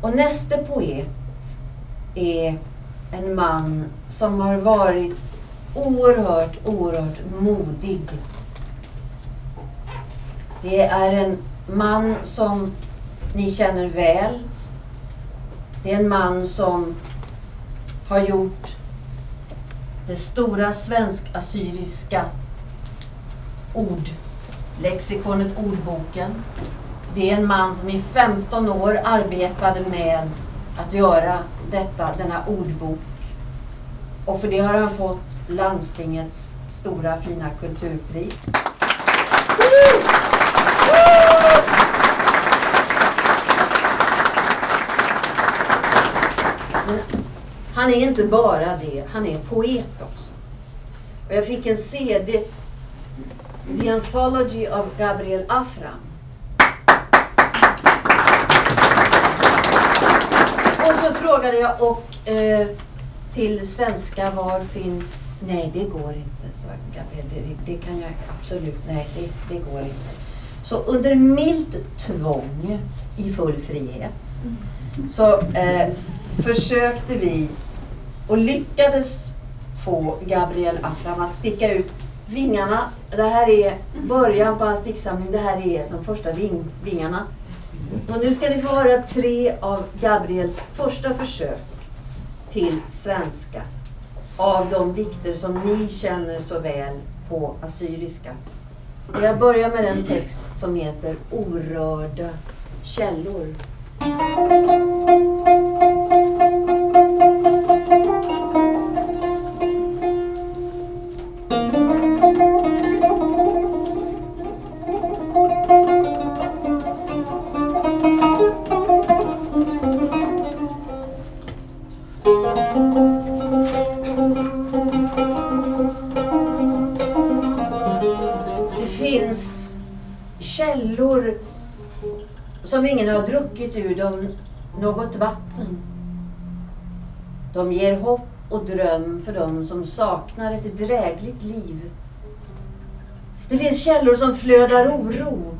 Och nästa poet är en man som har varit oerhört, oerhört modig. Det är en man som ni känner väl. Det är en man som har gjort det stora svensk-assyriska ordlexikonet, ordboken. Det är en man som i 15 år arbetade med att göra detta, denna ordbok. Och för det har han fått landstingets stora fina kulturpris. Men han är inte bara det, han är poet också. Och jag fick en CD, The Anthology of Gabriel Afram. Och så frågade jag och eh, till svenska var finns Nej det går inte, sa Gabriel. Det, det kan jag absolut, nej det, det går inte. Så under milt tvång i full frihet så eh, försökte vi och lyckades få Gabriel Afram att sticka ut vingarna. Det här är början på hans sticksamling. Det här är de första ving, vingarna. Och nu ska ni få höra tre av Gabriels första försök till svenska. Av de dikter som ni känner så väl på assyriska. Jag börjar med den text som heter Orörda källor. Har ur dem något vatten. De ger hopp och dröm för dem som saknar ett drägligt liv. Det finns källor som flödar oro.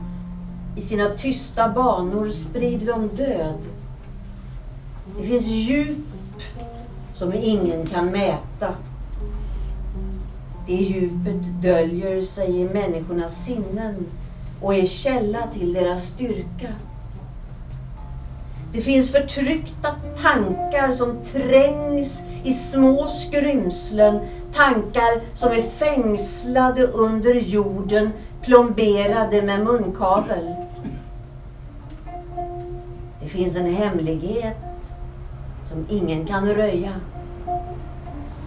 I sina tysta banor sprider de död. Det finns djup som ingen kan mäta. Det djupet döljer sig i människornas sinnen och är källa till deras styrka. Det finns förtryckta tankar som trängs i små skrymslen. Tankar som är fängslade under jorden, plomberade med munkavel. Det finns en hemlighet som ingen kan röja.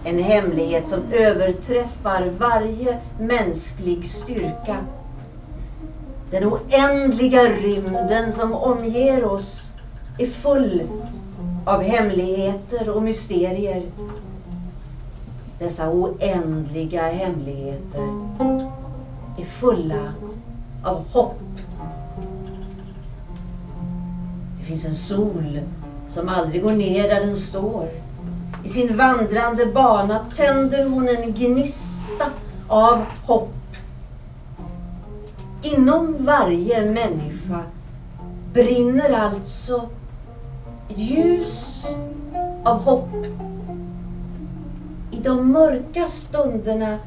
En hemlighet som överträffar varje mänsklig styrka. Den oändliga rymden som omger oss är full av hemligheter och mysterier. Dessa oändliga hemligheter är fulla av hopp. Det finns en sol som aldrig går ner där den står. I sin vandrande bana tänder hon en gnista av hopp. Inom varje människa brinner alltså ljus av hopp. I de mörka stunderna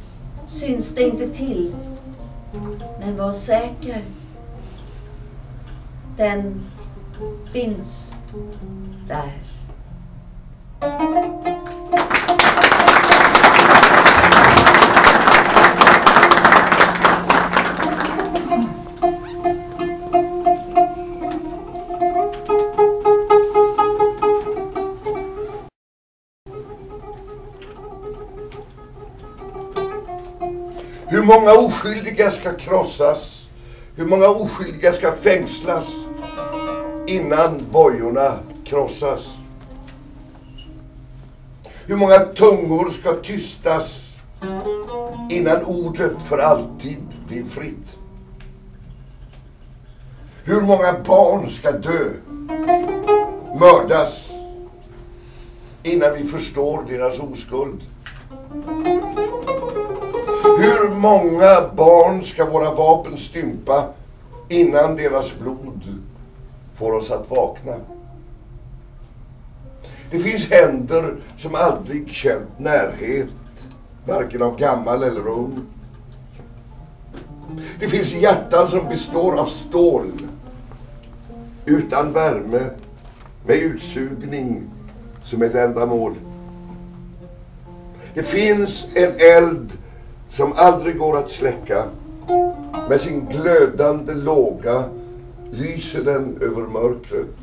syns det inte till. Men var säker. Den finns där. Många oskyldiga ska krossas? Hur många oskyldiga ska fängslas innan bojorna krossas? Hur många tungor ska tystas innan ordet för alltid blir fritt? Hur många barn ska dö, mördas, innan vi förstår deras oskuld? Många barn ska våra vapen stympa innan deras blod får oss att vakna? Det finns händer som aldrig känt närhet, varken av gammal eller ung. Det finns hjärtan som består av stål, utan värme, med utsugning som ett ändamål. Det finns en eld som aldrig går att släcka. Med sin glödande låga lyser den över mörkret.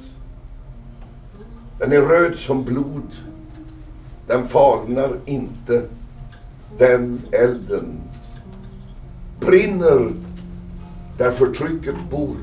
Den är röd som blod. Den falnar inte. Den elden brinner där förtrycket bor.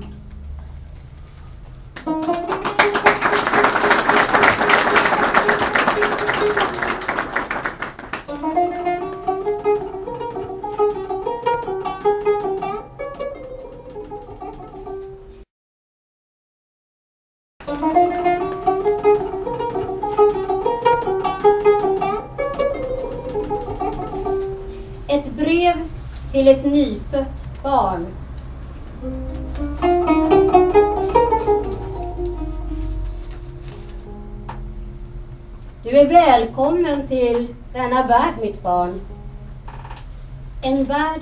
Är välkommen till denna värld, mitt barn. En värld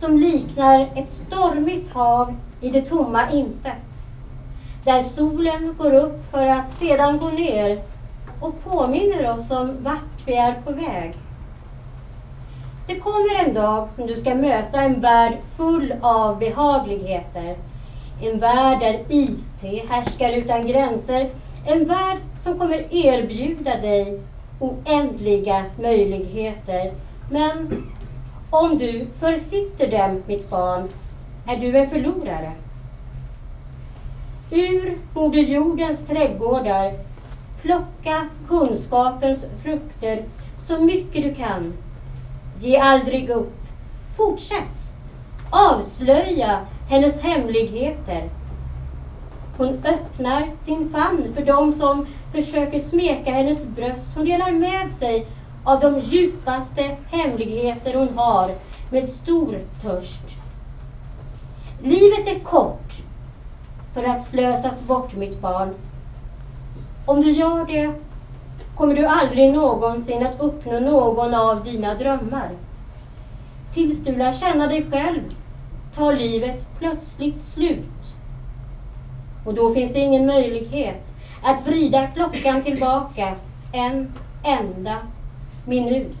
som liknar ett stormigt hav i det tomma intet. Där solen går upp för att sedan gå ner och påminner oss om vart vi är på väg. Det kommer en dag som du ska möta en värld full av behagligheter. En värld där IT härskar utan gränser. En värld som kommer erbjuda dig oändliga möjligheter. Men om du försitter dem, mitt barn, är du en förlorare. Ur Moder Jordens trädgårdar plocka kunskapens frukter så mycket du kan Ge aldrig upp. Fortsätt. Avslöja hennes hemligheter. Hon öppnar sin famn för dem som försöker smeka hennes bröst. Hon delar med sig av de djupaste hemligheter hon har med stor törst. Livet är kort för att slösas bort, mitt barn. Om du gör det kommer du aldrig någonsin att uppnå någon av dina drömmar. Tills du lär känna dig själv tar livet plötsligt slut. Och då finns det ingen möjlighet att vrida klockan tillbaka en enda minut.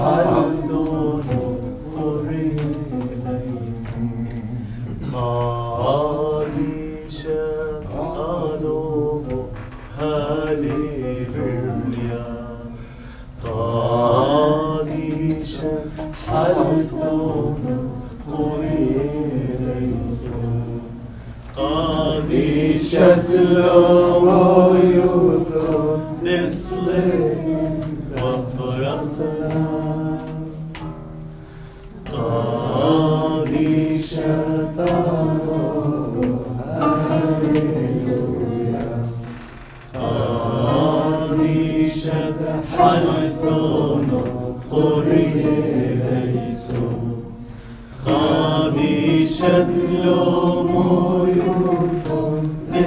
I don't know.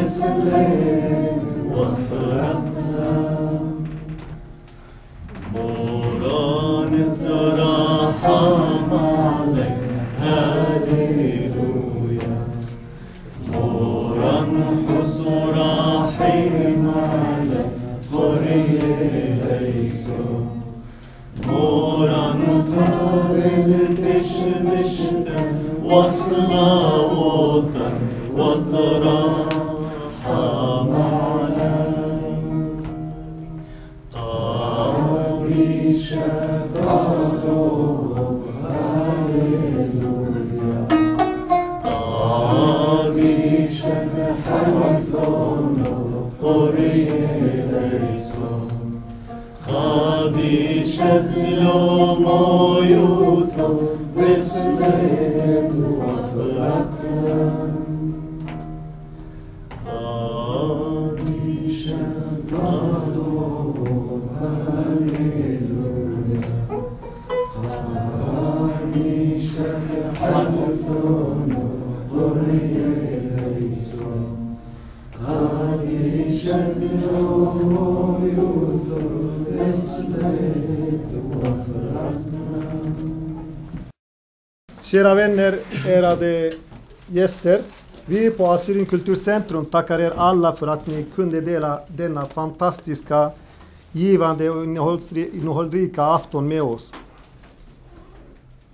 تسلم وفرقنا موران Kära vänner, ärade gäster. Vi på Assyrien Kulturcentrum tackar er alla för att ni kunde dela denna fantastiska, givande och innehållsrika afton med oss.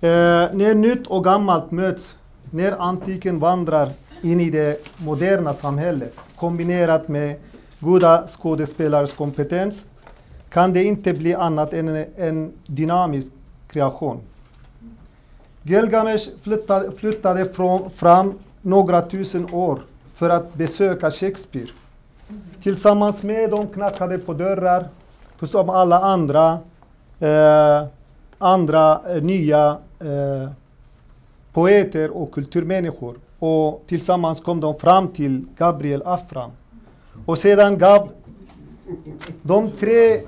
Eh, när nytt och gammalt möts, när antiken vandrar in i det moderna samhället kombinerat med goda skådespelares kompetens kan det inte bli annat än en, en dynamisk kreation. Gilgamesh flyttade, flyttade från, fram några tusen år för att besöka Shakespeare. Tillsammans med dem knackade på dörrar, som alla andra, eh, andra eh, nya eh, poeter och kulturmänniskor. Och tillsammans kom de fram till Gabriel Afram. Och sedan gav de tre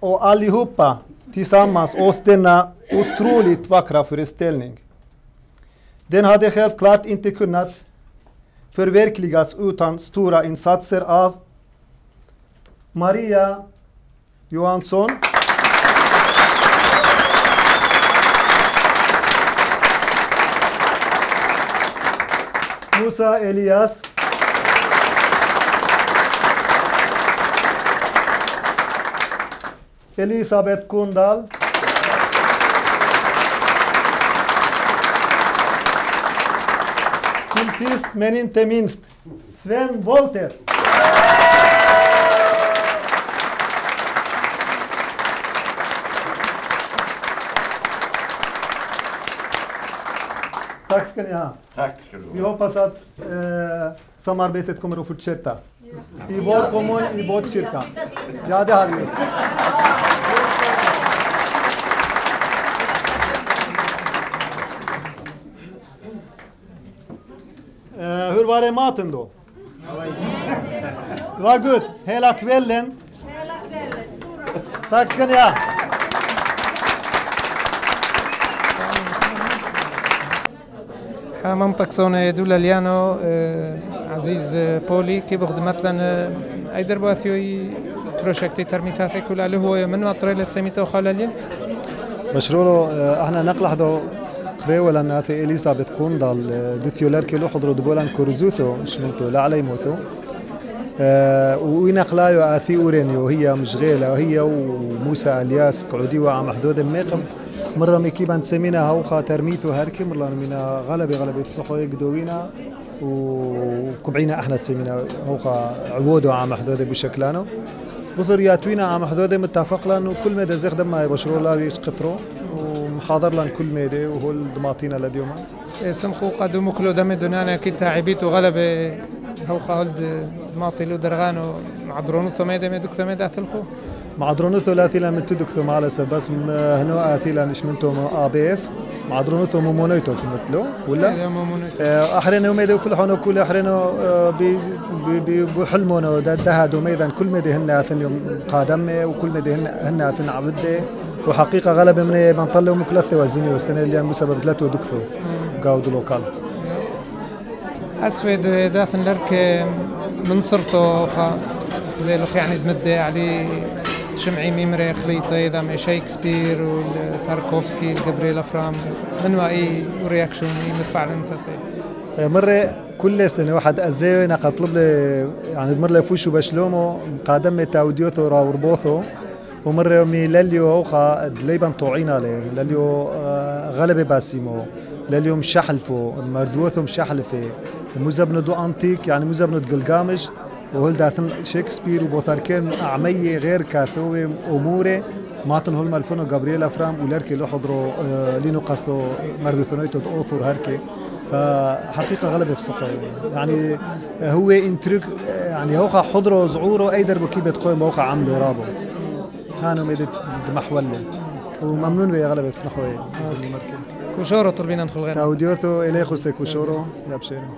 och allihopa tillsammans oss denna otroligt vackra föreställning. Den hade självklart inte kunnat förverkligas utan stora insatser av Maria Johansson Musa Elias Elisabeth Kundal Till sist men inte minst Sven Wollter. Tack ska ni ha. Tack ska du Vi ha. hoppas att eh, samarbetet kommer att fortsätta. I vår kommun, i Botkyrka. Ja, det har vi gjort. Hur var det maten då? Det var gott. Hela kvällen. Hela kvällen, stora Tack ska ni ha. منطقة دولا ليانو عزيز بولي كي بخدمت لنا ايدر باثيوي بروجكتي ترميتاتي كل اللي هو من اطريلة سميتو خلالين مشروع إحنا نقلح دو Trevelan hati Elizabeth Kundal dithyular kilo hodro dbolan kurzuto shminto la alay moto وينقلايو اثي أورينيو هي مشغيلة وهي وموسى ألياس قعودي وعم حدود الميقم مرة ميكي بان سمينا هو خاطر ميثو هركي مرة منا غلبي غلبي بصحو يقدوينا. وكبعينا أحنا تسمينا هو عودو عام حدود بشكلانو. بصر ياتوينا عام حدود متفق لأنه كل ما دزيخ دم ما يبشروا لا يقطروا محاضر لأن كل ميدي وهو الدماطينا لديوما إيه، سمخو قدو مكلو دم دونانا كنت عبيت غلبة إيه، هو خالد دماطي لو درغانو معدرونو ثميدة ميدوك ثميدة ثلخو معدرونو ثلاثي لا من تدوك ثم على سبس آه، هنو هنا آثي لا نش من توم آبيف. معدرونو ثم مونيتو مثلو ولا؟ إيه، آه، أحرين أحرنا ميدو في وكل كل أحرنا آه، بحلمون ودهدو ميدان كل ميدي هن آثن قادمة وكل ميدي هن آثن عبده. وحقيقة غلب من ما نطلعوا من وزيني والسنة اللي بسبب ثلاثة دكثو قاود لوكال. أسود داثن لرك من صرته زي لو يعني تمد عليه شمعي ميمري خليطي إذا ما شيكسبير والتاركوفسكي لجابريلا أفرام. من وأي ورياكشن مرفع لنفثي مرة كل سنة واحد أزاي نقطلب لي يعني مرة فوشو بشلومو قادم تاوديوثو راوربوثو ومرة يومي لليو أوخا دليبان طوعينا لي. لليو آه، غلبة باسيمو. لليو مشحلفو مردوثو مشحلفة ومزبنو دو أنتيك يعني مزبنو قلقامش وهل داثن شكسبير وبوثاركين أعمية غير كاثوي أموري ماتن هول مالفونو جابرييل أفرام ولركي لو حضرو آه، لينو قاستو مردوثنويتو اوثر هركي. فحقيقة غلبة في الصقر يعني هو انترك يعني هوخا حضرو زعورو اي دربو كي بتقوم موقع عملو رابو. كانوا ميدت محولة وممنون بي غلبة في نحوي كوشورو طلبينا ندخل غنى تاوديوثو إليخو سيكوشورو يا بشيرو.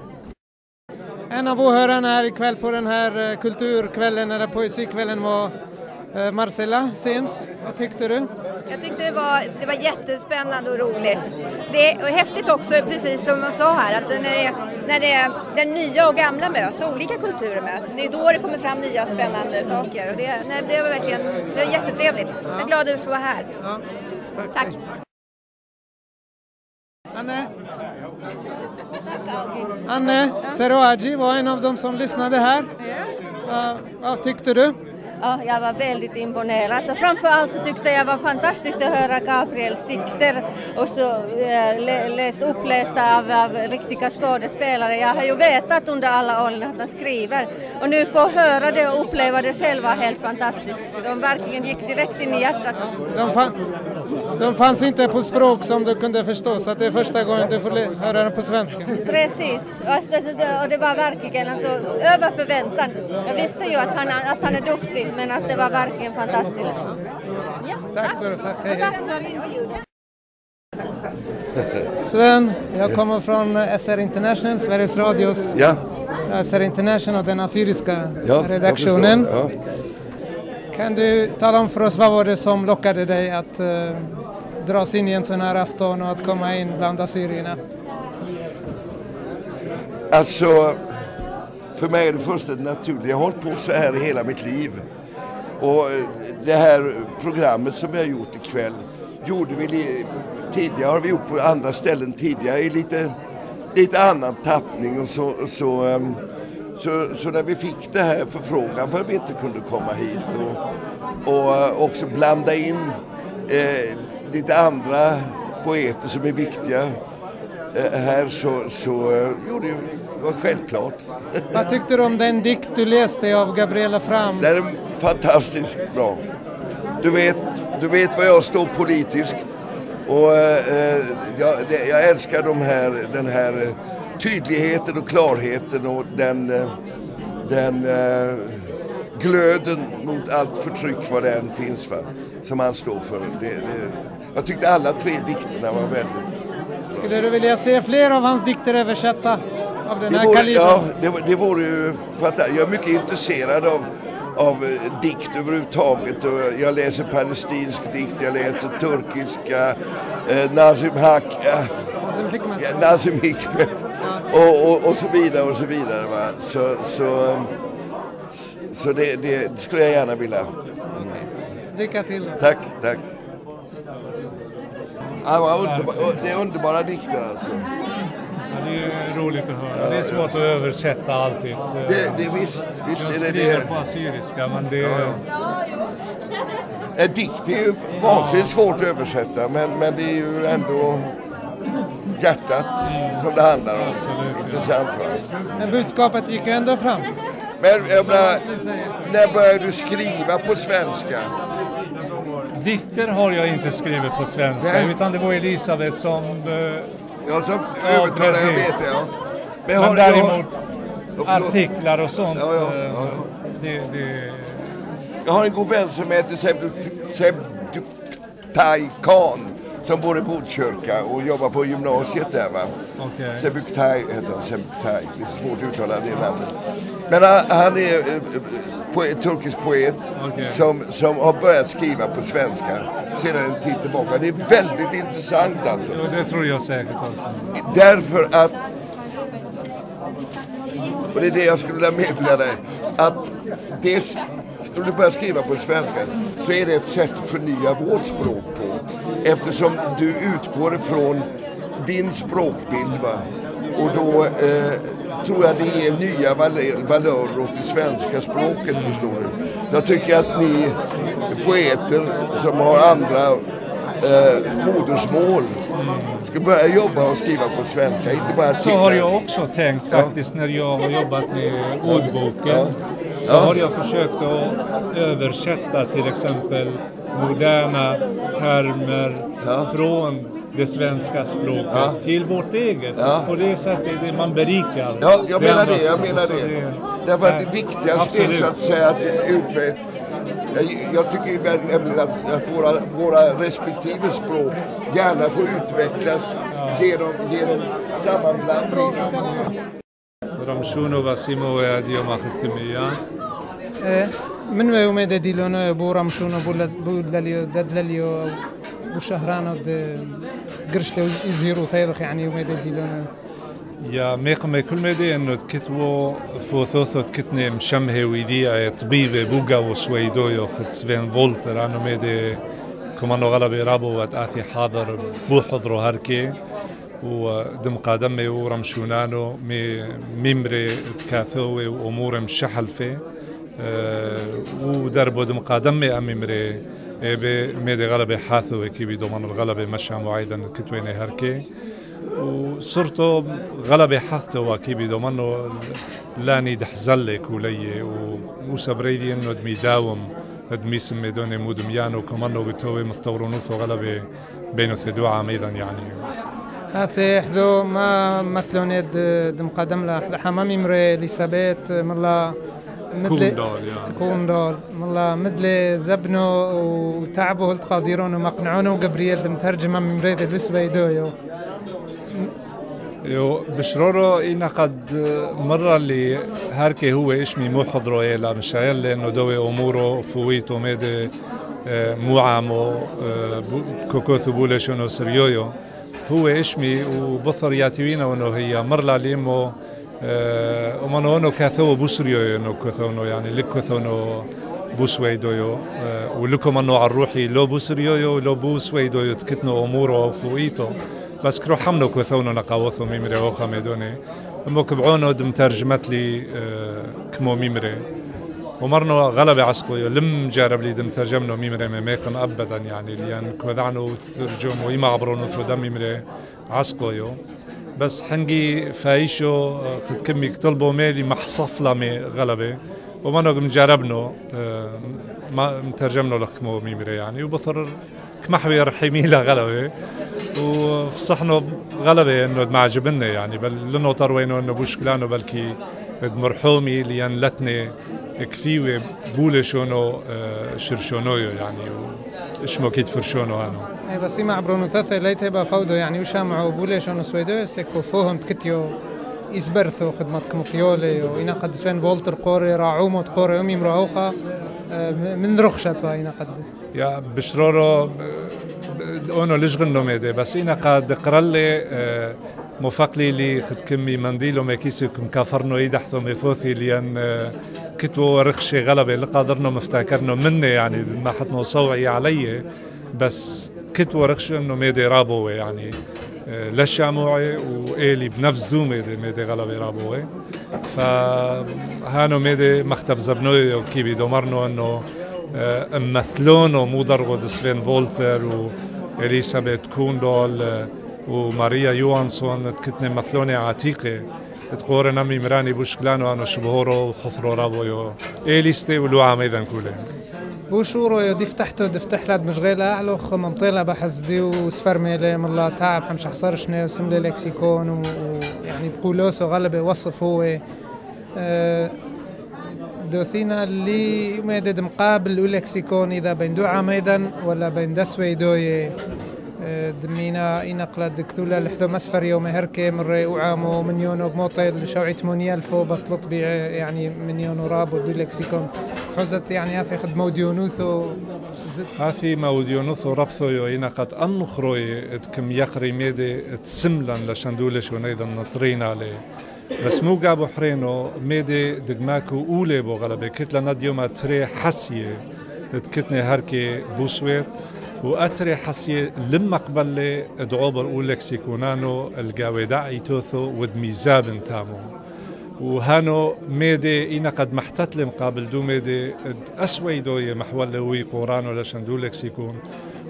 En av åhörarna här ikväll på den här kulturkvällen eller poesikvällen var Marcella Sems. Vad tyckte du? Jag tyckte det var, det var jättespännande och roligt. Det är häftigt också, precis som man sa här, att när, det, när det, den nya och gamla möts, olika kulturer möts, det är då det kommer fram nya spännande saker. Och det, nej, det var verkligen det var jättetrevligt. Jag är glad att få vara här. Tack. Anne? Anne Seroagi var en av dem som lyssnade här. Vad- vad tyckte du? Ja, jag var väldigt imponerad och framförallt så tyckte jag var fantastiskt att höra Gabriels dikter och så eh, lä- läst, upplästa av, av riktiga skådespelare. Jag har ju vetat under alla åren att han skriver och nu få höra det och uppleva det själv var helt fantastiskt. De verkligen gick direkt in i hjärtat. De, fan, de fanns inte på språk som du kunde förstå så att det är första gången du får höra dem på svenska. Precis, och, efter, det- och det var verkligen alltså, över förväntan. Jag visste ju att han, att han är duktig men att det var verkligen fantastiskt. Ja, Tack så och hej. tack för inbjudan. Sven, jag kommer från eh, SR International, Sveriges Radios Ja, SR International, den assyriska ja redaktionen. Ja. Kan du tala om för oss vad var det som lockade dig att uh, dras in i en sån här afton och att komma in bland assyrierna? Alltså, för mig är det fullständigt naturligt. Jag har hållit på så här i hela mitt liv. Och eh, det här programmet som vi har gjort ikväll gjorde vi tidigare, har vi gjort på andra ställen tidigare i lite, lite annan tappning och så, så, ehm, så, så när vi fick det här förfrågan för att vi inte kunde komma hit och, och eh, också blanda in eh, lite andra poeter som är viktiga eh, här så, så jo, det var självklart. Vad tyckte du om den dikt du läste av Gabriela Fram? Det är fantastiskt bra. Du vet, du vet var jag står politiskt. Och eh, jag, jag älskar de här, den här eh, tydligheten och klarheten och den, eh, den eh, glöden mot allt förtryck vad det än finns för, som han står för. Det, det, jag tyckte alla tre dikterna var väldigt Skulle du vilja se fler av hans dikter översatta av den Det här vore, kalibern? ja, det, det vore ju fantastiskt. Jag är mycket intresserad av, av eh, dikt överhuvudtaget. Jag läser palestinsk dikt, jag läser turkiska, eh, Nazim Hak, eh, Nazim Hikmet. och, och, och så vidare och så vidare. Va? Så, så, så det, det skulle jag gärna vilja. Lycka till. Tack, tack. Underba- det är underbara dikter alltså. Det är roligt att höra. Det är svårt att översätta alltid. Det, det, visst, visst Jag är det skriver det. på assyriska men det... En dikt är ju vansinnigt svårt att översätta men, men det är ju ändå hjärtat som det handlar om. Intressant va? Men budskapet gick ändå fram. Men jag menar, när började du skriva på svenska? Dikter har jag inte skrivit på svenska Nej. utan det var Elisabeth som... eh, Ja, som Ja, övertalare, jag precis. vet det. Ja. Men, har- däremot jag, förlåt. artiklar och sånt. Ja, ja, eh, ja, ja. Det, det, jag har en god vän som heter Sebuktai Khan som bor i Botkyrka och jobbar på gymnasiet där va. Okej. Sebuktai heter han, Sebuktai. Det är svårt att uttala det namnet. Men han, han är eh, poet, turkisk poet Okej. som, som har börjat skriva på svenska sedan en tid tillbaka. Det är väldigt intressant alltså. och det tror jag säkert också. Därför att, och det är det jag skulle vilja meddela dig, att det, skulle du börja skriva på svenska så är det ett sätt att förnya vårt språk på. Eftersom du utgår ifrån din språkbild. Va? Och då eh, tror jag det ger nya val- valörer åt det svenska språket förstår du. Jag tycker att ni poeter som har andra eh, modersmål ska börja jobba och skriva på svenska, inte bara Så har jag också tänkt faktiskt när jag har jobbat med ordboken. Så Ja. har jag försökt att översätta till exempel moderna termer från det svenska språket Ja. till vårt eget. Ja. På det sättet är det man berikar. Ja, jag menar andra det. Jag språket. menar Så det. Därför att det Nej, viktigaste är absolut. så att säga att utveckla jag, jag tycker väl nämligen att, att våra, våra respektive språk gärna får utvecklas genom, genom sammanblandning. رمشون وسيمو ويادي وماخذ كمية آه، من يوم ديلونو بو رمشونو بو دلاليو ددلاليو بو قرش لو يزيرو طيب تايضخ يعني وما يدي لنا يا ميق ما كل ميدا انه تكتو فوثوثو تكتني مشمه ويدي طبيبة بوغا وسويدو يخد سفين فولتر ما ميدا كمان غلبي رابو واتاثي حاضر بو حضرو هركي. ودم قدمي ورمشونانو مي ميمري تكاثوي وامور مشحلفه أه ودربو دم قدمي ميمري إيه ميدي غلبي حاثوي كي بيدومان الغلبة مشى معيدا كتويني هركي وصرتو غلبة حثته وكيبي دومنو لاني دحزلك ولي وسبريدي انه دمي داوم دمي سميدوني مودميانو كمانو بتوي مستورونوثو غلبة بينو ثدو عميدا يعني هاثي حذو ما مثلون يد دم قدم لا مري ليسابيت ملا كوندول يعني. كوندول ملا مدلي زبنو وتعبوا القادرون ومقنعون وجبريل دم ترجمة من مريد الوسبة يدويو يو. بشرورو إنا قد مرة اللي هاركي هو إشمي مو حضرو إلا مشايل لأنه دوي أموره فويتو ميدي آه، مو عامو آه، كوكوثو بولشونو سريويو. هو إشمي وبثر ياتيوينا وإنه هي مرلا ليمو og man ono katho بصري كثونو يعني لك كثونو ولكم لو لو تكتنو اموره بس كرو حمنو كثونو نقاوثو ميمري اوخا ميدوني امو كبعونو دم ترجمت لي كمو ميمري ومرنو غلبة عسقوية لم جارب لي دم ترجمنو ميمري ميميقن ابدا يعني لأن كوذعنو ترجمو يما عبرونو ثو دم ميمري عسقويو بس حنجي فايشو آه، خد كمي كتلبو ميلي محصف لامي غلبة. ومانو مجربنو آه، ما مترجمنو لخمو ميمري يعني. وبصر كمحوي رحيمي لغلبة وفصحنا غلبة انه ما عجبنا يعني. بل لأنه طروينو انه بوشكلانو بلكي مرحومي لين لتني كثيوة بولشونو شرشونويو يعني اشمو كيد فرشونو هانو اي بس ما عبرونو ثاثة ليت هبا فودو يعني وشامعو بوليش انو سويدو يستيكو فوهم تكتيو يسبرثو خدمتكم طيولي وإنا قد سفين فولتر قوري راعومو تقوري أمي مراوخة من رخشة وإنا قد يا بشرورو اونو لشغنو ميدي بس أنا قد قرلي آه، مفقلي لي خد كمي منديلو ميكيسو كم كافرنو يدحثو ميفوثي لين آه، كتبو رخشي غلبة اللي قادرنو مفتكرنو مني يعني ما حطنو صوعي علي بس كتبو رخشي انه ميدي رابو يعني لشاموعي وإلي بنفس دومي دي ميدي غلبي رابوي فهانو ميدي مختب زبنوي وكيبي دومرنو انه مثلونو مو درغو سفين فولتر وإليسابيت كوندول وماريا يوانسون تكتني مثلوني عتيقة. تقول نمي مراني بوشكلانو انو شبهورو وخثرو رابويو. إليستي ولوعا ميدان كولين بوشورو يو دي فتحتو دي فتح لاد مشغيلة أعلو خم مطيلة بحس دي وسفر ميلي الله تعب حمش حصار شنو وسملي لكسيكون ويعني بقولوسو غلبة وصف هو. أه دوثينا اللي ميدد مقابل ولكسيكون إذا بين دوعة ميدان ولا بين دسوي دوي. دمينا إنا قلاد كثولا لحظة مسفر يوم هركي من ري وعامو من يونو بموطيل شوعي 8000 بس لطبي يعني من يونو راب ودو لكسيكون. حزت يعني هافي خد موديونوثو هافي موديونوثو ربثو يو إنا قد أنخروي كم يقري ميدي تسملا لشندولش ونيدا نطرين عليه بس مو قابو حرينو ميدي دقماكو أولي بو غلبة كتلا نديو ما تري حسية. تكتني هركي بوسويت. وأتري حسي لما قبل لي ادعو برقول لك سيكونانو القاوي القاويدع ايتوثو ودميزابن تامو وهانو ميدي إينا قد محتتلم مقابل دو ميدي أسوي دوي محول وي قورانو لشان دو لك سيكون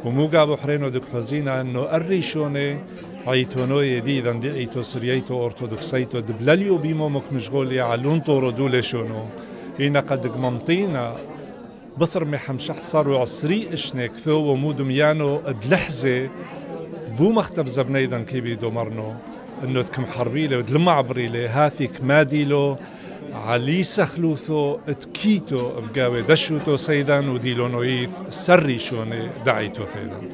ومو قابو حرينو دك حزينا أنو الريشوني عيتونو يديدا دي عيتو سريتو أرتودوكسيتو دبلاليو بيمو مك مشغول يعلون طورو دو لشونو. إينا قد ممطينا بثر محمش حصر وعصري اشنك ثو ومودم يانو ادلحزة بو مختب زبنيدن كيبي دومرنو انه تكم حربيلة ودلما عبريلة هاثيك ماديلو علي سخلوثو اتكيتو بقاوي دشوتو سيدان وديلو نويث سري شوني دعيتو ثيدان.